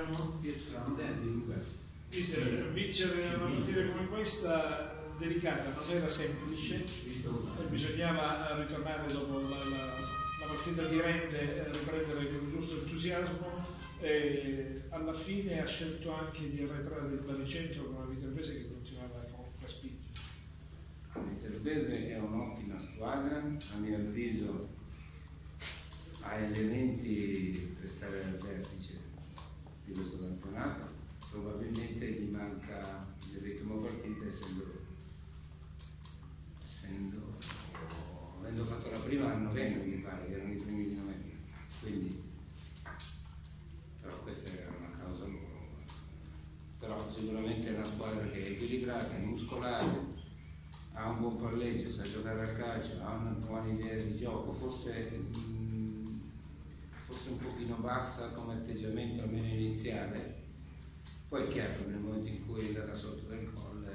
Vediamo. Mister, vincere una partita come questa delicata non era semplice, bisognava ritornare dopo la, la, la partita di Rende, riprendere il giusto entusiasmo e alla fine ha scelto anche di arretrare il baricentro con la Viterbese che continuava a spingere. La Viterbese è un'ottima squadra, a mio avviso ha elementi per stare al vertice di questo campionato, probabilmente gli manca il ritmo partita essendo, essendo avendo fatto la prima a novembre mi pare, che erano i primi di novembre, quindi però questa era una causa loro. Però sicuramente è una squadra che è equilibrata, è muscolare, ha un buon palleggio, sa giocare a calcio, ha una buona idea di gioco, forse, mh, forse un pochino bassa come atteggiamento almeno iniziale. Poi è chiaro, nel momento in cui è andata sotto del gol,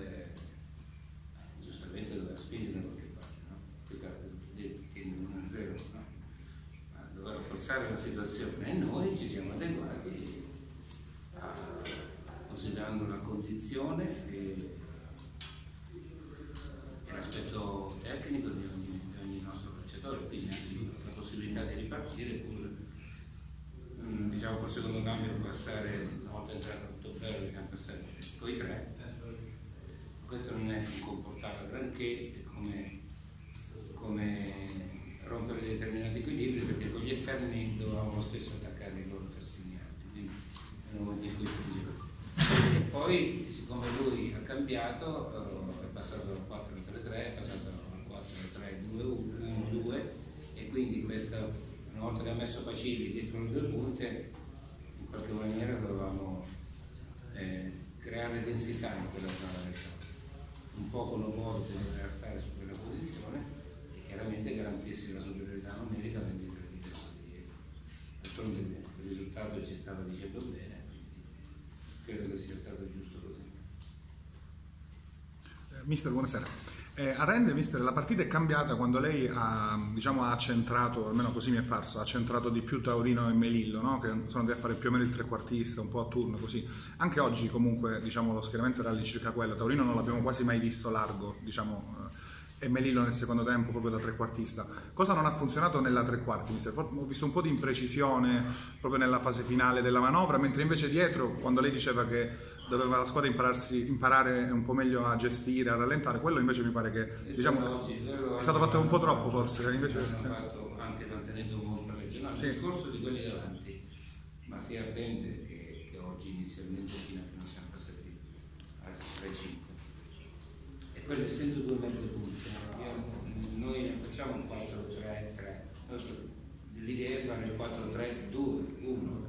giustamente doveva spingere da qualche parte, no? Qui tiene 1-0, no? Ma doveva forzare la situazione e noi ci siamo adeguati a, considerando la condizione e, e l'aspetto tecnico di ogni, di ogni nostro calciatore, quindi la possibilità di ripartire pur, mm, diciamo col secondo cambio passare, una volta entrato tutto bello, diciamo passare poi tre. Questo non è che comportava granché come, come rompere determinati equilibri perché esterni dovevamo lo stesso attaccare i loro terzini alti, quindi cui spingevano. E poi, siccome lui ha cambiato, eh, è passato dal 4-3-3, è passato dal 4-3-2-1-2 e quindi questa, una volta che ha messo Pacilli dietro le due punte, in qualche maniera dovevamo eh, creare densità in quella zona del campo. Un po' con Obodo che doveva su quella posizione e chiaramente garantirsi la superiorità numerica mentre la difesa di dietro. D'altronde il risultato ci stava dicendo bene, quindi credo che sia stato giusto così. Eh, mister, buonasera. Eh, a Rende, mister, la partita è cambiata quando lei ha, diciamo, ha centrato, almeno così mi è parso, ha centrato di più Taurino e Melillo, no? che sono andati a fare più o meno il trequartista, un po' a turno così. Anche oggi comunque diciamo, lo schieramento era all'incirca quello, Taurino non l'abbiamo quasi mai visto largo, diciamo, e Melillo nel secondo tempo proprio da trequartista. Cosa non ha funzionato nella tre quarti? Mister? Ho visto un po' di imprecisione proprio nella fase finale della manovra, mentre invece dietro, quando lei diceva che doveva la squadra imparare un po' meglio a gestire, a rallentare, quello invece mi pare che diciamo, è stato fatto un po' troppo forse. Invece... Fatto anche mantenendo un buon regionale. Sì. Il discorso di quelli davanti, ma sia a Rende che, che oggi inizialmente fino a che non siamo passati al 3-5 quello essendo due mezze punte, noi ne facciamo un 4-3-3, l'idea è fare il 4-3-2-1,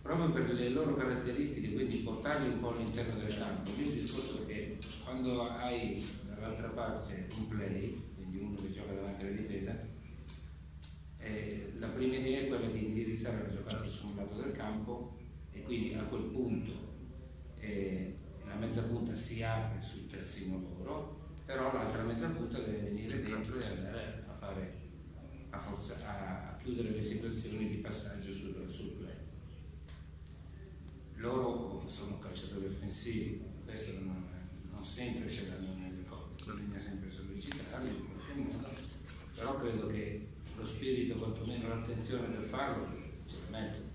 proprio per le loro caratteristiche, quindi portarli un po' all'interno del campo. Il discorso è che quando hai dall'altra parte un play, quindi uno che gioca davanti alla difesa, eh, la prima idea è quella di indirizzare la giocata su un lato del campo e quindi a quel punto eh, mezza si apre sul terzino loro, però l'altra mezza punta deve venire dentro e andare a, fare, a, forza, a, chiudere le situazioni di passaggio sul, sul play. Loro sono calciatori offensivi, questo non, non sempre ce l'hanno nelle corde, bisogna sempre sollecitarli in qualche modo, però credo che lo spirito, quantomeno l'attenzione per farlo, ce la mettono.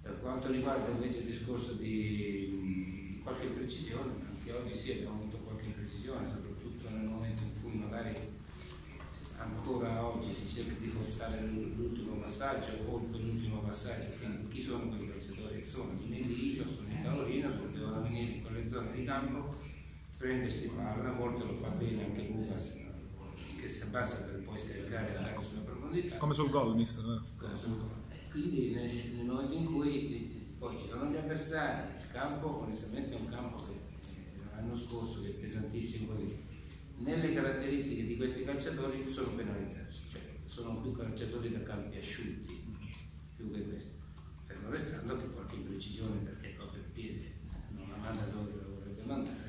Per quanto riguarda invece il discorso di qualche imprecisione, anche oggi sì abbiamo avuto qualche imprecisione, soprattutto nel momento in cui magari ancora oggi si cerca di forzare l'ultimo passaggio o il penultimo passaggio, quindi chi sono quei calciatori sono? I Melillo, sono in Taorino, che devono venire in quelle zone di campo, prendersi palla, a volte lo fa bene anche Lucas che si abbassa per poi scaricare andare sulla profondità. Come sul gol, mister. Come sul gol. Quindi nel, nel momento in cui poi ci sono gli avversari, il campo onestamente è un campo che l'anno scorso che è pesantissimo così, nelle caratteristiche di questi calciatori sono penalizzati, cioè sono più calciatori da campi asciutti, più che questo. Fermo restando che qualche imprecisione perché proprio il piede non la manda dove la vorrebbe mandare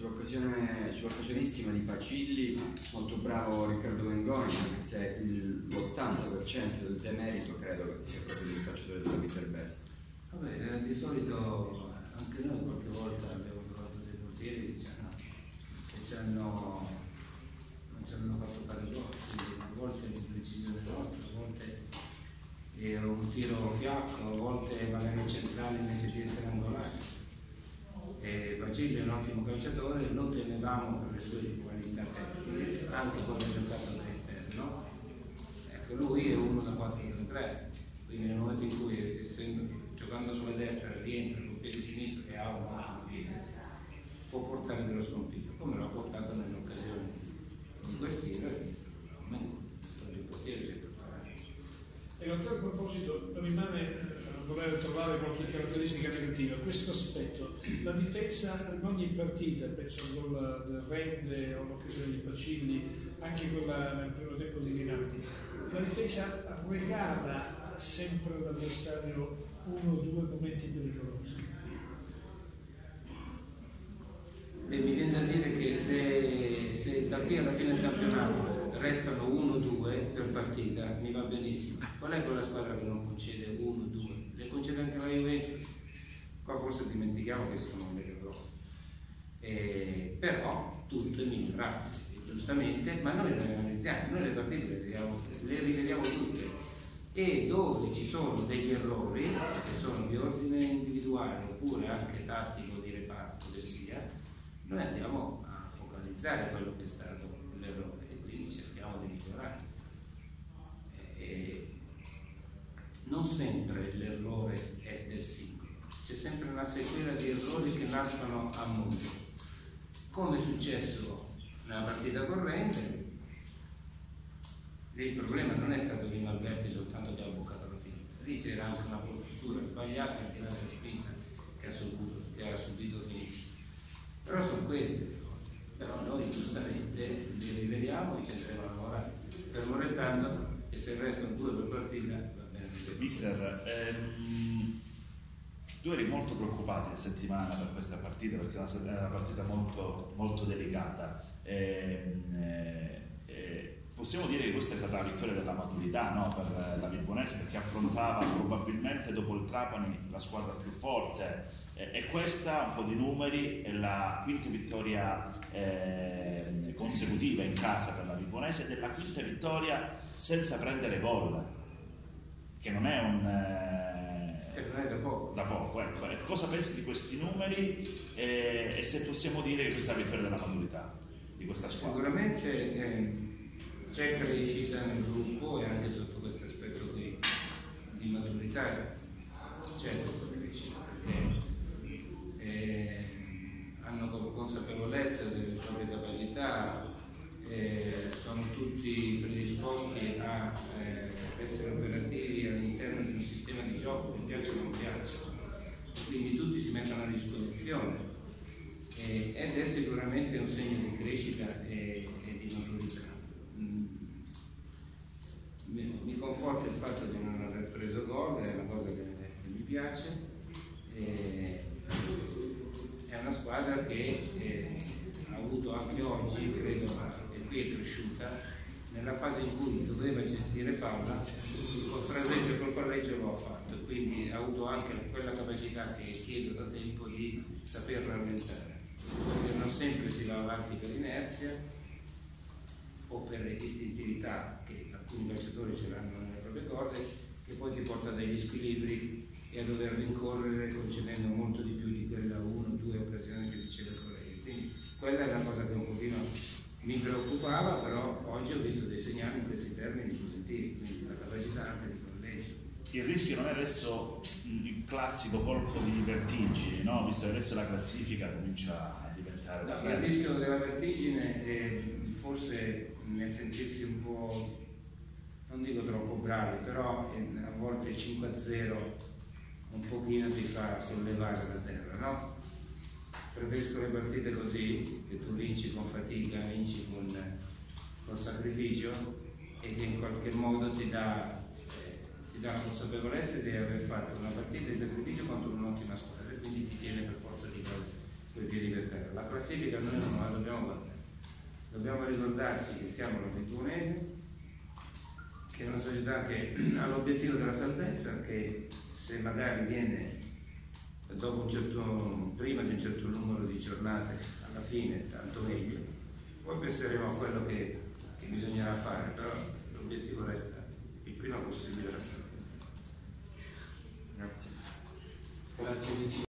sull'occasione, sull'occasionissima di Pacilli, molto bravo Riccardo Mengoni, anche se l'80% del demerito credo che sia proprio il calciatore della Viterbese. Vabbè, eh, di solito anche noi qualche volta abbiamo trovato dei portieri che ah, ci hanno, non ci hanno fatto fare gol, quindi a volte è un'indecisione nostra, a volte è un tiro fiacco, a volte magari centrale invece di essere angolato. E Bacilli è un ottimo calciatore, lo tenevamo per le sue qualità tecniche, anche quando ha giocato da esterno. Ecco, lui è uno da 4 da 3, quindi nel momento in cui essendo, giocando sulla destra rientra con il piede sinistro che ha un ottimo piede, può portare dello scompiglio, come l'ha portato nell'occasione di quel tiro e stato veramente il portiere si. E a tal proposito rimane voler trovare qualche caratteristica negativa. Questo aspetto, la difesa in ogni partita, penso al gol del Rende o all'occasione di Pacilli, anche quella nel primo tempo di Rinaldi, la difesa regala sempre all'avversario uno o due momenti pericolosi. Beh, mi viene da dire che se, se da qui alla fine del campionato restano 1-2 per partita, mi va benissimo. Qual è quella squadra che non concede 1-2? Le concede anche la Juventus. Qua forse dimentichiamo che in Lega Europa. Eh, però tutto è migliorato, giustamente, ma noi le analizziamo, noi le partite le rivediamo, le rivediamo tutte. E dove ci sono degli errori, che sono di ordine individuale oppure anche tattico di reparto che sia, noi andiamo a focalizzare quello che è stato l'errore e quindi cerchiamo di migliorare. E non sempre l'errore è del singolo, c'è sempre una sequela di errori che nascono a mondo. Come è successo nella partita corrente, il problema non è stato di Malberti soltanto che ha boccato la fine, lì c'era anche una postura sbagliata anche nella spinta che ha subito, che ha subito Vinicius. Però sono queste le cose. Però noi giustamente li rivediamo e ci andremo a lavorare. Fermo restando che se restano due per partita. Mister, ehm, tu eri molto preoccupato in settimana per questa partita perché era una- partita molto, molto delicata. Ehm, eh, eh, possiamo dire che questa è stata la vittoria della maturità no, per la Vibonese perché affrontava probabilmente dopo il Trapani la squadra più forte. E, e questa, un po' di numeri, è la quinta vittoria eh, consecutiva in casa per la Vibonese ed è la quinta vittoria senza prendere gol, che non è un... eh, E non è da poco. da poco, ecco. E cosa pensi di questi numeri e, e se possiamo dire che questa è la vittoria della maturità di questa squadra? Sicuramente eh, c'è crescita nel gruppo e anche sotto questo aspetto qui di maturità c'è questa crescita perché eh, hanno co- consapevolezza delle proprie capacità, eh, sono tutti predisposti a eh, essere operativi all'interno di un sistema di gioco, che piace o non piace, quindi tutti si mettono a disposizione ed è sicuramente un segno di crescita e, di maturità. Mm. Mi, conforta il fatto di non aver preso gol, è una cosa che, mi piace. È una squadra che ha avuto anche oggi, credo, e qui è cresciuta, nella fase in cui doveva gestire palla, col fraseggio e col palleggio lo ha fatto, quindi ha avuto anche quella capacità che chiedo da tempo di saper rallentare, perché non sempre si va avanti per inerzia o per istintività che alcuni calciatori ce l'hanno nelle proprie corde, che poi ti porta a degli squilibri e a dover rincorrere concedendo molto di più di quella una o due occasioni che diceva collega. Quindi quella è una cosa che un pochino mi preoccupava, però oggi ho visto dei segnali in questi termini positivi, quindi la capacità anche di. Il rischio non è adesso il classico colpo di vertigini, no? visto che adesso la classifica comincia a diventare No, il rischio della vertigine è forse nel sentirsi un po', non dico troppo bravi, però a volte il 5-0 un pochino ti fa sollevare da terra, no? Preferisco le partite così, che tu vinci con fatica, vinci con, con sacrificio e che in qualche modo ti dà, la consapevolezza di aver fatto una partita di sacrificio contro un'ottima squadra e quindi ti tiene per forza di cose quei piedi per terra. La classifica noi non la dobbiamo guardare, dobbiamo ricordarci che siamo la Vibonese, che è una società che ha l'obiettivo della salvezza, che se magari viene certo, prima di un certo numero di giornate, alla fine tanto meglio, poi penseremo a quello che, che bisognerà fare, però l'obiettivo resta il prima possibile la salvezza. Grazie. Grazie